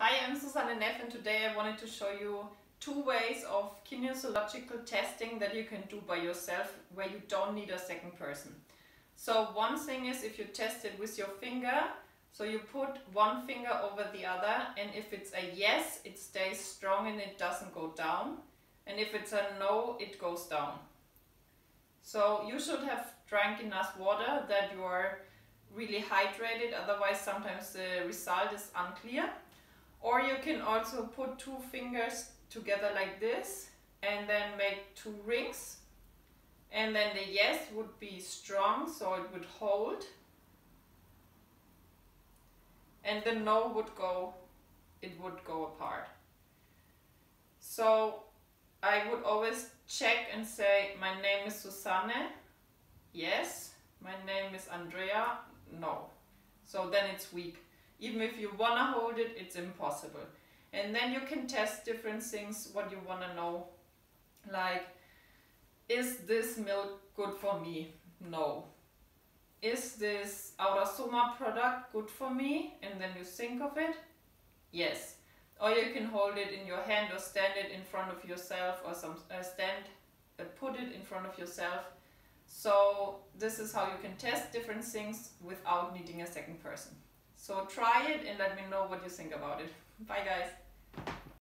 Hi, I'm Susanne Neff and today I wanted to show you two ways of kinesiological testing that you can do by yourself where you don't need a second person. So one thing is if you test it with your finger, so you put one finger over the other and if it's a yes, it stays strong and it doesn't go down. And if it's a no, it goes down. So you should have drank enough water that you are really hydrated, otherwise sometimes the result is unclear. Or you can also put two fingers together like this and then make two rings. And then the yes would be strong, so it would hold. And the no would go, it would go apart. So I would always check and say, my name is Susanne, yes. My name is Andrea, no. So then it's weak. Even if you want to hold it, it's impossible. And then you can test different things, what you want to know. Like, is this milk good for me? No. Is this Aura-Soma product good for me? And then you think of it? Yes. Or you can hold it in your hand or stand it in front of yourself or some uh, stand, uh, put it in front of yourself. So this is how you can test different things without needing a second person. So try it and let me know what you think about it. Bye guys.